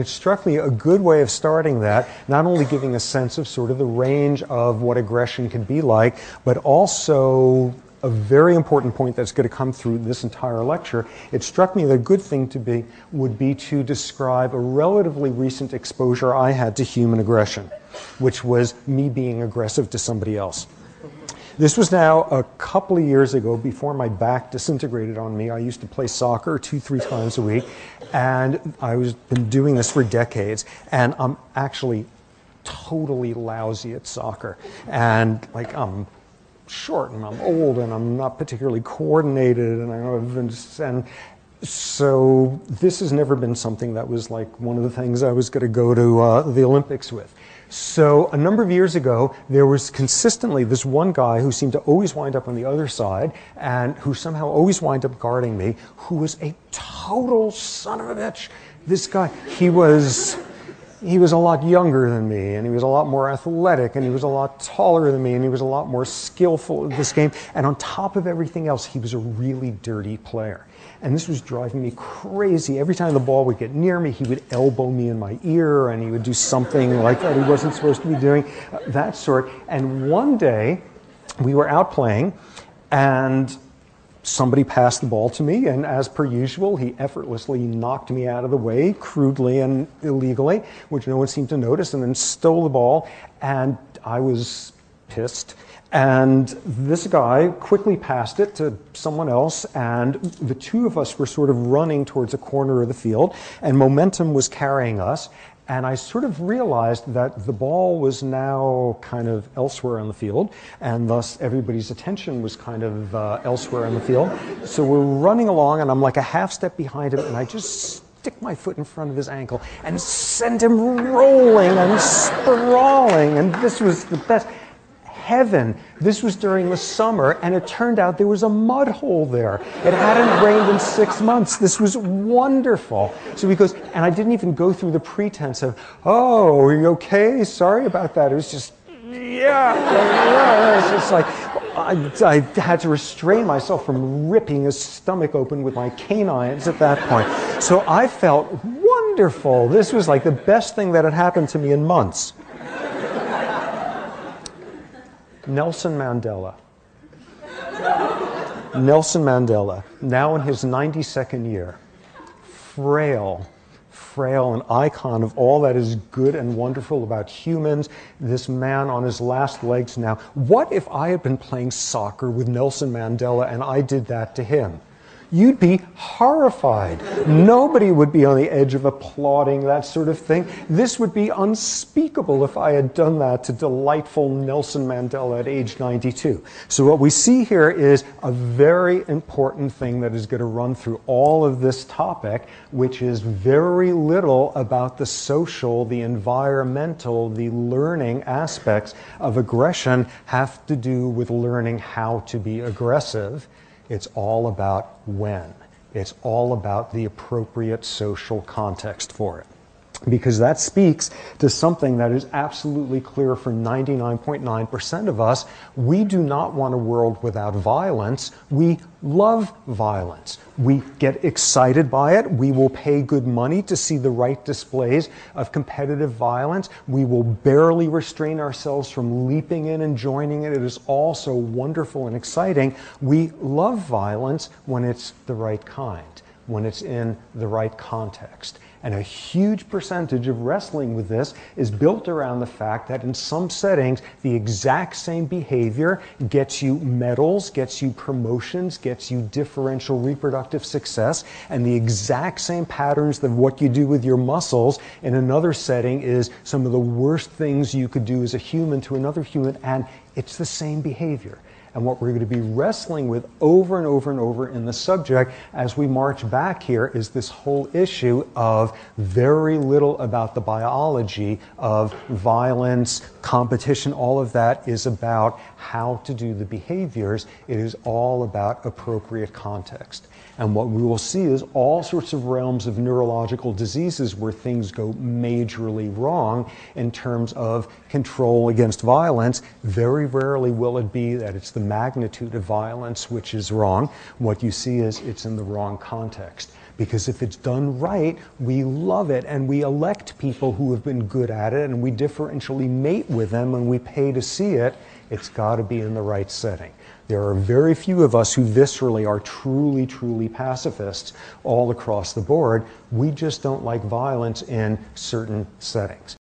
It struck me a good way of starting that, not only giving a sense of sort of the range of what aggression can be like, but also a very important point that's going to come through this entire lecture. It struck me that a good thing to be would be to describe a relatively recent exposure I had to human aggression, which was me being aggressive to somebody else. This was now a couple of years ago before my back disintegrated on me. I used to play soccer two, three times a week, and I was been doing this for decades, and I'm actually totally lousy at soccer. And like I'm short and I'm old and I'm not particularly coordinated and I and so this has never been something that was like one of the things I was going to go to uh, the Olympics with. So a number of years ago, there was consistently this one guy who seemed to always wind up on the other side and who somehow always wind up guarding me, who was a total son of a bitch. This guy, he was he was a lot younger than me, and he was a lot more athletic, and he was a lot taller than me, and he was a lot more skillful at this game. And on top of everything else, he was a really dirty player. And this was driving me crazy. Every time the ball would get near me, he would elbow me in my ear, and he would do something like that he wasn't supposed to be doing, that sort. And one day, we were out playing, and somebody passed the ball to me, and as per usual, he effortlessly knocked me out of the way, crudely and illegally, which no one seemed to notice, and then stole the ball. And I was pissed. And this guy quickly passed it to someone else, and the two of us were sort of running towards a corner of the field, and momentum was carrying us. And I sort of realized that the ball was now kind of elsewhere on the field, and thus everybody's attention was kind of uh, elsewhere on the field. So we're running along, and I'm like a half step behind him, and I just stick my foot in front of his ankle and send him rolling and sprawling. And this was the best heaven. This was during the summer, and it turned out there was a mud hole there. It hadn't rained in six months. This was wonderful. So he goes, and I didn't even go through the pretense of, oh, are you okay? Sorry about that. It was just, yeah, yeah. It's just like, I, I, had to restrain myself from ripping his stomach open with my canines at that point. So I felt wonderful. This was like the best thing that had happened to me in months. Nelson Mandela. Nelson Mandela, now in his 92nd year, frail, frail, an icon of all that is good and wonderful about humans, this man on his last legs now. What if I had been playing soccer with Nelson Mandela and I did that to him? You'd be horrified. Nobody would be on the edge of applauding that sort of thing. This would be unspeakable if I had done that to delightful Nelson Mandela at age 92. So, what we see here is a very important thing that is going to run through all of this topic, which is very little about the social, the environmental, the learning aspects of aggression have to do with learning how to be aggressive it's all about when. It's all about the appropriate social context for it because that speaks to something that is absolutely clear for 99.9% of us. We do not want a world without violence. We love violence. We get excited by it. We will pay good money to see the right displays of competitive violence. We will barely restrain ourselves from leaping in and joining it. It is all so wonderful and exciting. We love violence when it's the right kind, when it's in the right context. And a huge percentage of wrestling with this is built around the fact that in some settings, the exact same behavior gets you medals, gets you promotions, gets you differential reproductive success, and the exact same patterns of what you do with your muscles in another setting is some of the worst things you could do as a human to another human, and it's the same behavior. And what we're going to be wrestling with over and over and over in the subject as we march back here is this whole issue of very little about the biology of violence, competition, all of that is about how to do the behaviors. It is all about appropriate context. And what we will see is all sorts of realms of neurological diseases where things go majorly wrong in terms of control against violence. Very rarely will it be that it's the magnitude of violence which is wrong. What you see is it's in the wrong context Because if it's done right, we love it and we elect people who have been good at it and we differentially mate with them and we pay to see it. It's got to be in the right setting. There are very few of us who viscerally are truly, truly pacifists all across the board. We just don't like violence in certain settings.